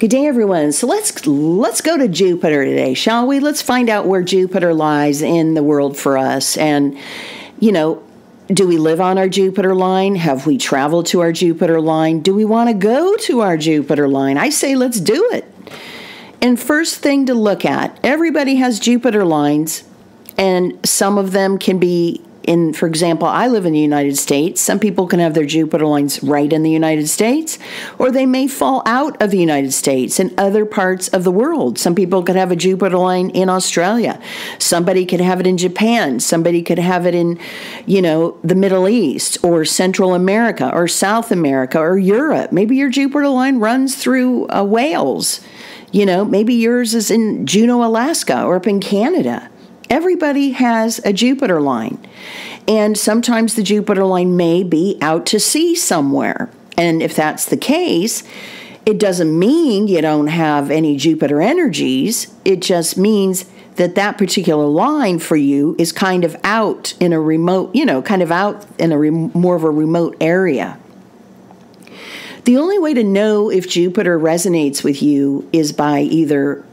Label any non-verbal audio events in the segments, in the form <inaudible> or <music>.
Good day, everyone. So let's let's go to Jupiter today, shall we? Let's find out where Jupiter lies in the world for us. And you know, do we live on our Jupiter line? Have we traveled to our Jupiter line? Do we want to go to our Jupiter line? I say let's do it. And first thing to look at, everybody has Jupiter lines, and some of them can be in, for example, I live in the United States. Some people can have their Jupiter lines right in the United States, or they may fall out of the United States in other parts of the world. Some people could have a Jupiter line in Australia. Somebody could have it in Japan. Somebody could have it in, you know, the Middle East or Central America or South America or Europe. Maybe your Jupiter line runs through uh, Wales. You know, maybe yours is in Juneau, Alaska, or up in Canada. Everybody has a Jupiter line. And sometimes the Jupiter line may be out to sea somewhere. And if that's the case, it doesn't mean you don't have any Jupiter energies. It just means that that particular line for you is kind of out in a remote, you know, kind of out in a re- more of a remote area. The only way to know if Jupiter resonates with you is by either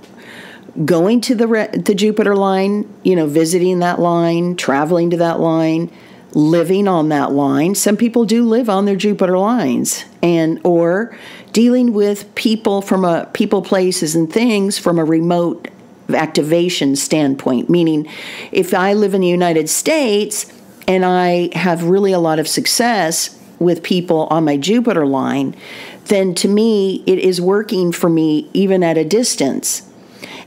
going to the the Jupiter line, you know, visiting that line, traveling to that line, living on that line. Some people do live on their Jupiter lines and or dealing with people from a people places and things from a remote activation standpoint, meaning if I live in the United States and I have really a lot of success with people on my Jupiter line, then to me it is working for me even at a distance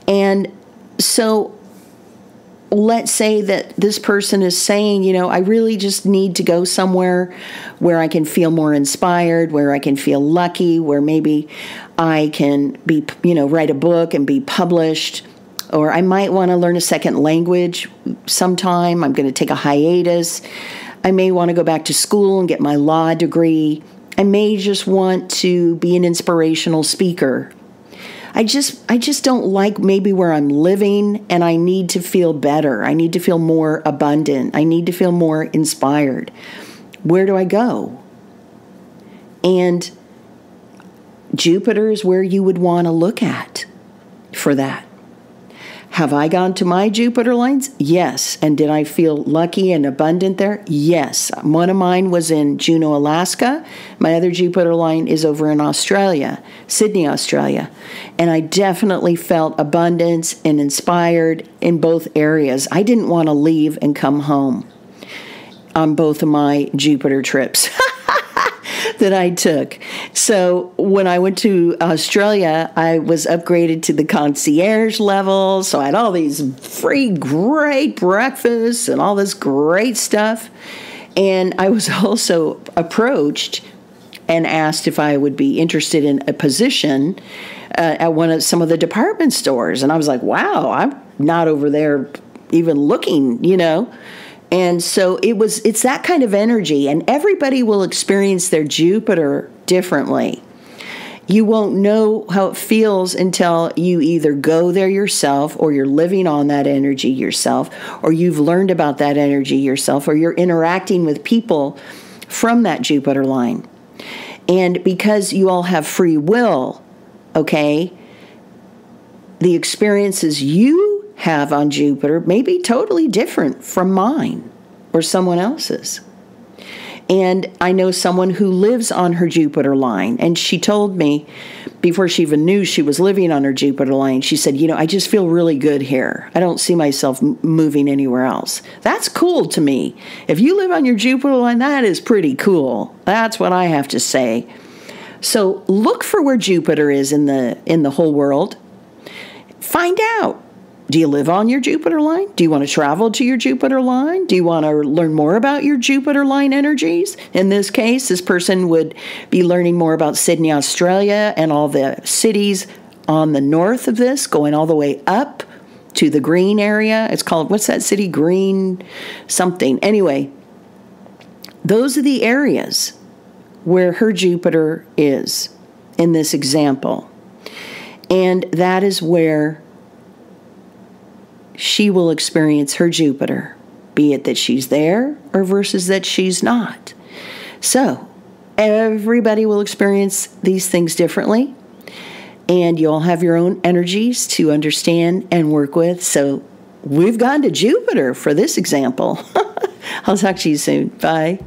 and so let's say that this person is saying, you know, I really just need to go somewhere where I can feel more inspired, where I can feel lucky, where maybe I can be, you know, write a book and be published. Or I might want to learn a second language sometime. I'm going to take a hiatus. I may want to go back to school and get my law degree. I may just want to be an inspirational speaker I just I just don't like maybe where I'm living and I need to feel better. I need to feel more abundant. I need to feel more inspired. Where do I go? And Jupiter is where you would want to look at for that. Have I gone to my Jupiter lines? Yes. And did I feel lucky and abundant there? Yes. One of mine was in Juneau, Alaska. My other Jupiter line is over in Australia, Sydney, Australia. And I definitely felt abundance and inspired in both areas. I didn't want to leave and come home on both of my Jupiter trips. <laughs> that I took. So when I went to Australia, I was upgraded to the concierge level. So I had all these free, great breakfasts and all this great stuff. And I was <laughs> also approached and asked if I would be interested in a position uh, at one of some of the department stores. And I was like, wow, I'm not over there even looking, you know. And so it was it's that kind of energy and everybody will experience their Jupiter differently. You won't know how it feels until you either go there yourself or you're living on that energy yourself or you've learned about that energy yourself or you're interacting with people from that Jupiter line. And because you all have free will, okay, the experiences you have on Jupiter may be totally different from mine or someone else's. And I know someone who lives on her Jupiter line, and she told me before she even knew she was living on her Jupiter line, she said, You know, I just feel really good here. I don't see myself moving anywhere else. That's cool to me. If you live on your Jupiter line, that is pretty cool. That's what I have to say. So look for where Jupiter is in the in the whole world. Find out do you live on your Jupiter line? Do you want to travel to your Jupiter line? Do you want to learn more about your Jupiter line energies? In this case, this person would be learning more about Sydney, Australia, and all the cities on the north of this, going all the way up to the green area. It's called, what's that city? Green something. Anyway, those are the areas where her Jupiter is in this example. And that is where she will experience her Jupiter, be it that she's there or versus that she's not. So, everybody will experience these things differently. and you all have your own energies to understand and work with. So we've gone to Jupiter for this example. <laughs> I'll talk to you soon. Bye.